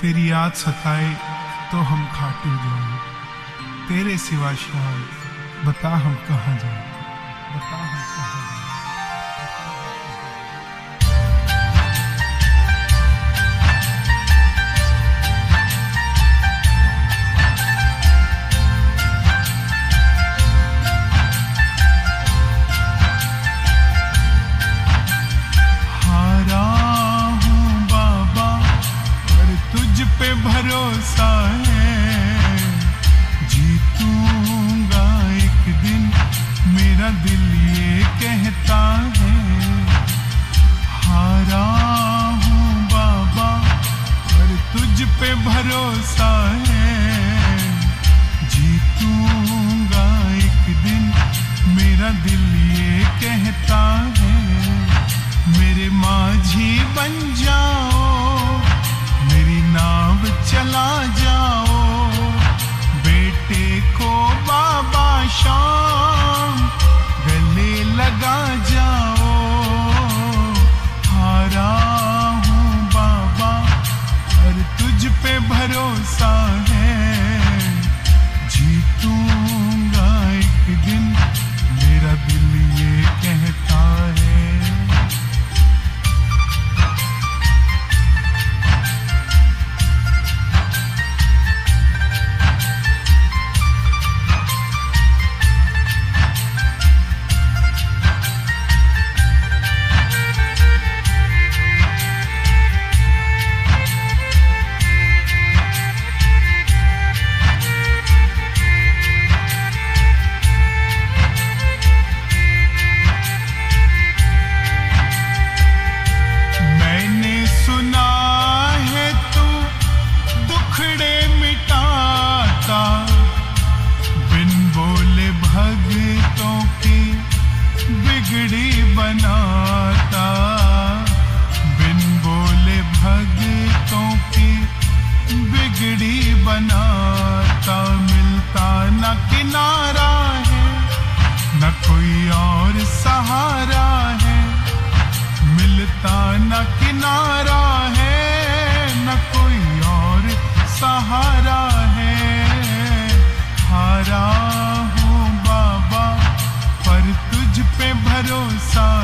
तेरी याद सताए तो हम खाटू जाए। तेरे सिवा शाम बता हम कहाँ जाए। बता हम कहाँ भरोसा है। एक दिन, मेरा दिल ये कहता है। हारा हूँ बाबा तुझ भरोसा है। बेटे को पे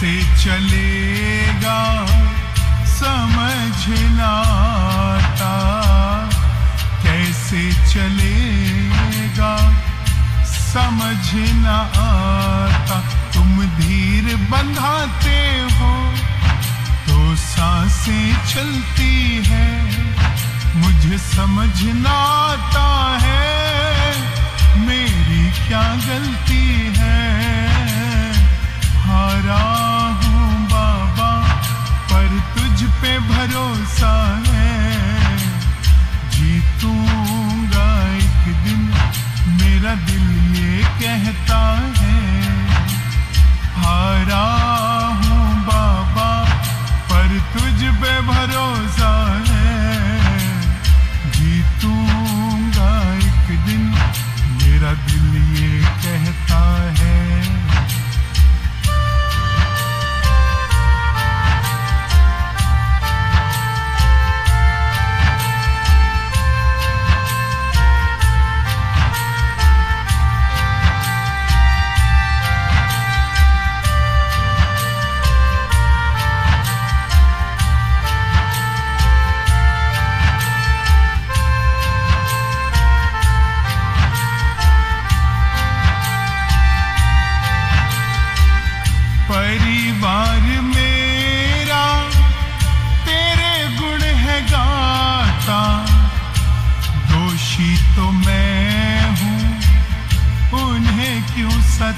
कैसे चलेगा समझ ना कैसे चलेगा समझ ना आता तुम धीर बंधाते हो तो साँसें चलती है। मुझे समझ ना आता है, मेरी क्या गलती है? मेरा दिल ये कहता है, हारा हूँ बाबा, पर तुझ पे भरोसा है। जीतूँगा एक दिन, मेरा दिल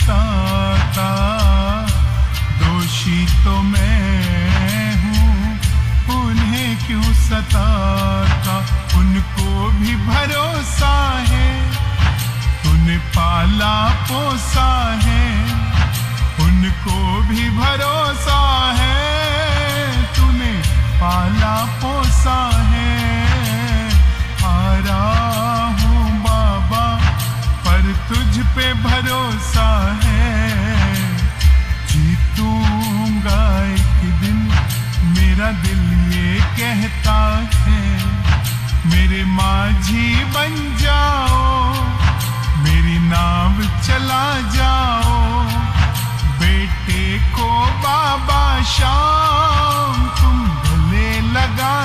क्यों दोषी तो मैं हूँ। उन्हें क्यों सताता? उनको भी भरोसा है। तूने पाला पोसा है। उनको भी भरोसा है। तूने पाला पोसा है चला जाओ। बेटे को बाबा शाम तुम भले लगा